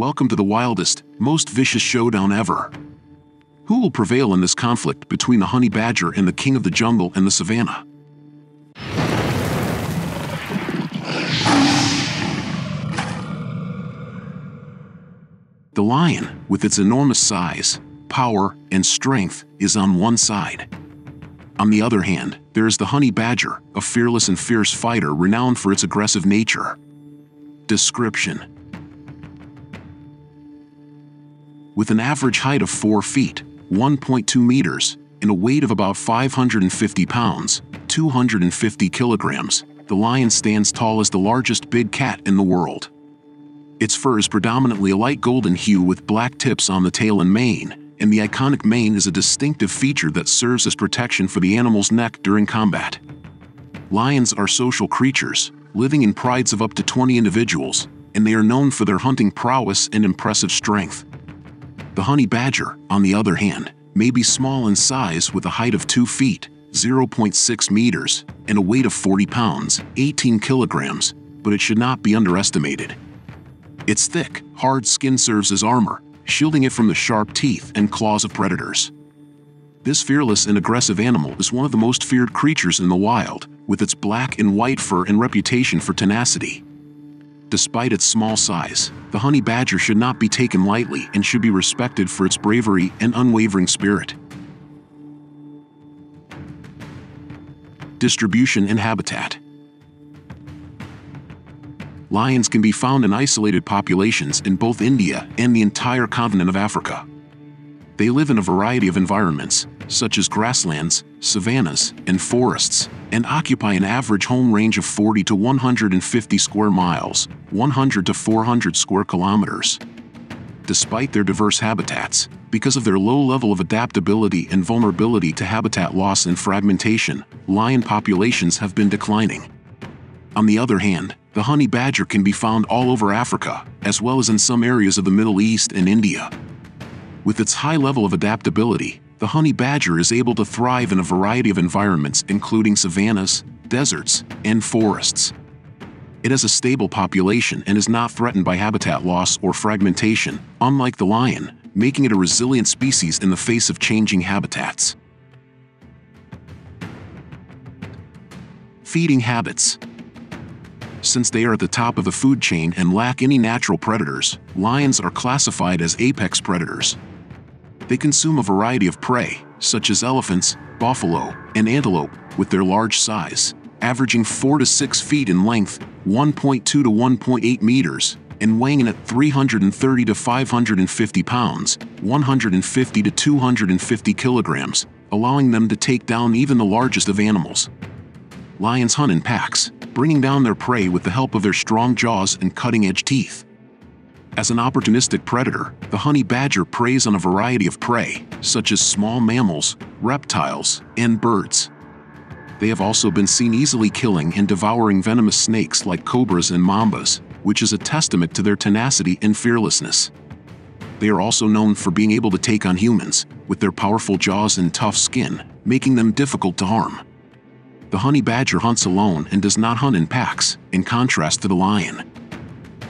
Welcome to the wildest, most vicious showdown ever. Who will prevail in this conflict between the honey badger and the king of the jungle and the savannah? The lion, with its enormous size, power, and strength, is on one side. On the other hand, there is the honey badger, a fearless and fierce fighter renowned for its aggressive nature. Description With an average height of 4 feet, 1.2 meters, and a weight of about 550 pounds, 250 kilograms, the lion stands tall as the largest big cat in the world. Its fur is predominantly a light golden hue with black tips on the tail and mane, and the iconic mane is a distinctive feature that serves as protection for the animal's neck during combat. Lions are social creatures, living in prides of up to 20 individuals, and they are known for their hunting prowess and impressive strength. The honey badger, on the other hand, may be small in size with a height of 2 feet, 0.6 meters, and a weight of 40 pounds, 18 kilograms, but it should not be underestimated. Its thick, hard skin serves as armor, shielding it from the sharp teeth and claws of predators. This fearless and aggressive animal is one of the most feared creatures in the wild, with its black and white fur and reputation for tenacity. Despite its small size, the honey badger should not be taken lightly and should be respected for its bravery and unwavering spirit. Distribution and habitat Lions can be found in isolated populations in both India and the entire continent of Africa. They live in a variety of environments, such as grasslands, savannas, and forests, and occupy an average home range of 40 to 150 square miles, 100 to 400 square kilometers. Despite their diverse habitats, because of their low level of adaptability and vulnerability to habitat loss and fragmentation, lion populations have been declining. On the other hand, the honey badger can be found all over Africa, as well as in some areas of the Middle East and India. With its high level of adaptability, the honey badger is able to thrive in a variety of environments including savannas, deserts, and forests. It has a stable population and is not threatened by habitat loss or fragmentation, unlike the lion, making it a resilient species in the face of changing habitats. Feeding habits Since they are at the top of the food chain and lack any natural predators, lions are classified as apex predators, they consume a variety of prey, such as elephants, buffalo, and antelope, with their large size, averaging 4 to 6 feet in length, 1.2 to 1.8 meters, and weighing in at 330 to 550 pounds, 150 to 250 kilograms, allowing them to take down even the largest of animals. Lions hunt in packs, bringing down their prey with the help of their strong jaws and cutting-edge teeth. As an opportunistic predator, the honey badger preys on a variety of prey, such as small mammals, reptiles, and birds. They have also been seen easily killing and devouring venomous snakes like cobras and mambas, which is a testament to their tenacity and fearlessness. They are also known for being able to take on humans, with their powerful jaws and tough skin, making them difficult to harm. The honey badger hunts alone and does not hunt in packs, in contrast to the lion.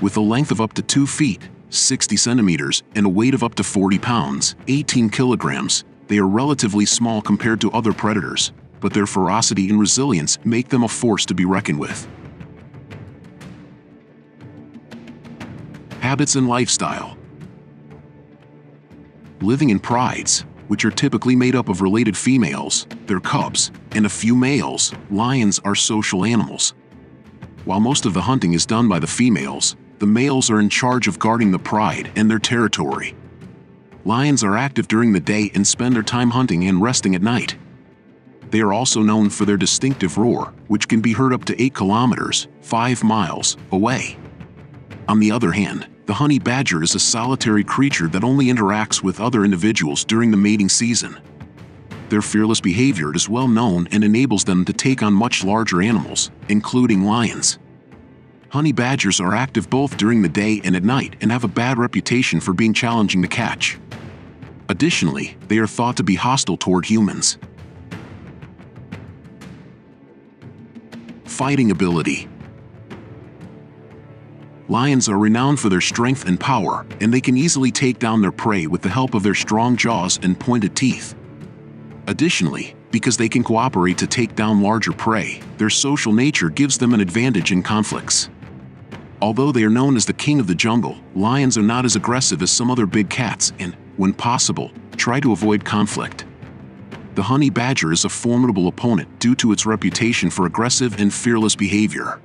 With a length of up to 2 feet, 60 centimeters, and a weight of up to 40 pounds, 18 kilograms, they are relatively small compared to other predators, but their ferocity and resilience make them a force to be reckoned with. Habits and lifestyle. Living in prides, which are typically made up of related females, their cubs, and a few males, lions are social animals. While most of the hunting is done by the females, the males are in charge of guarding the pride and their territory. Lions are active during the day and spend their time hunting and resting at night. They are also known for their distinctive roar, which can be heard up to 8 kilometers, 5 miles, away. On the other hand, the honey badger is a solitary creature that only interacts with other individuals during the mating season. Their fearless behavior is well known and enables them to take on much larger animals, including lions honey badgers are active both during the day and at night and have a bad reputation for being challenging to catch. Additionally, they are thought to be hostile toward humans. Fighting ability Lions are renowned for their strength and power, and they can easily take down their prey with the help of their strong jaws and pointed teeth. Additionally, because they can cooperate to take down larger prey, their social nature gives them an advantage in conflicts. Although they are known as the king of the jungle, lions are not as aggressive as some other big cats and, when possible, try to avoid conflict. The honey badger is a formidable opponent due to its reputation for aggressive and fearless behavior.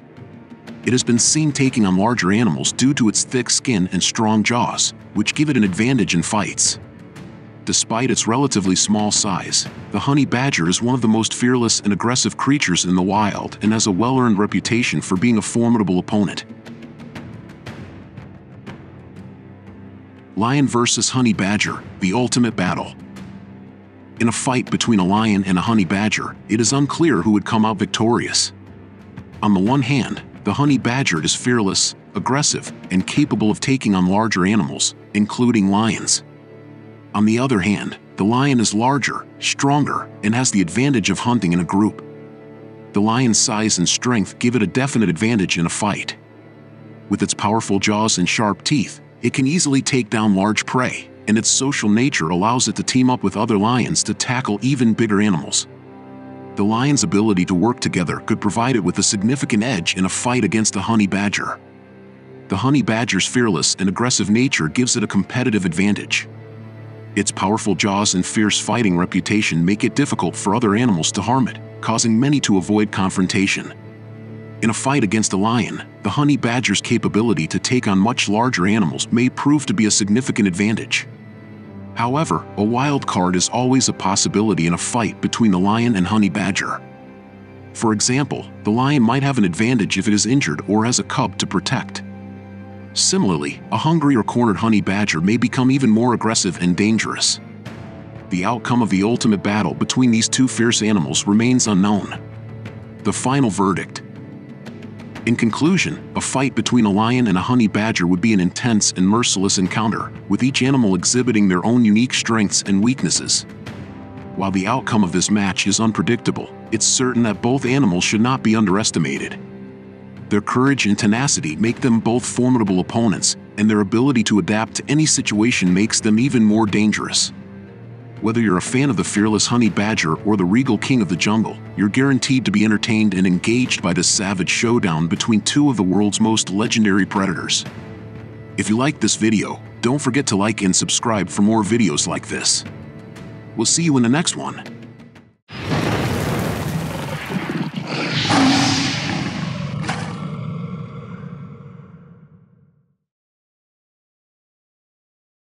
It has been seen taking on larger animals due to its thick skin and strong jaws, which give it an advantage in fights. Despite its relatively small size, the honey badger is one of the most fearless and aggressive creatures in the wild and has a well-earned reputation for being a formidable opponent. Lion vs. Honey Badger, the ultimate battle. In a fight between a lion and a honey badger, it is unclear who would come out victorious. On the one hand, the honey badger is fearless, aggressive, and capable of taking on larger animals, including lions. On the other hand, the lion is larger, stronger, and has the advantage of hunting in a group. The lion's size and strength give it a definite advantage in a fight. With its powerful jaws and sharp teeth, it can easily take down large prey, and its social nature allows it to team up with other lions to tackle even bigger animals the lion's ability to work together could provide it with a significant edge in a fight against the honey badger. The honey badger's fearless and aggressive nature gives it a competitive advantage. Its powerful jaws and fierce fighting reputation make it difficult for other animals to harm it, causing many to avoid confrontation. In a fight against a lion, the honey badger's capability to take on much larger animals may prove to be a significant advantage. However, a wild card is always a possibility in a fight between the lion and honey badger. For example, the lion might have an advantage if it is injured or has a cub to protect. Similarly, a hungry or cornered honey badger may become even more aggressive and dangerous. The outcome of the ultimate battle between these two fierce animals remains unknown. The final verdict in conclusion, a fight between a lion and a honey badger would be an intense and merciless encounter, with each animal exhibiting their own unique strengths and weaknesses. While the outcome of this match is unpredictable, it's certain that both animals should not be underestimated. Their courage and tenacity make them both formidable opponents, and their ability to adapt to any situation makes them even more dangerous. Whether you're a fan of the fearless honey badger or the regal king of the jungle, you're guaranteed to be entertained and engaged by this savage showdown between two of the world's most legendary predators. If you liked this video, don't forget to like and subscribe for more videos like this. We'll see you in the next one.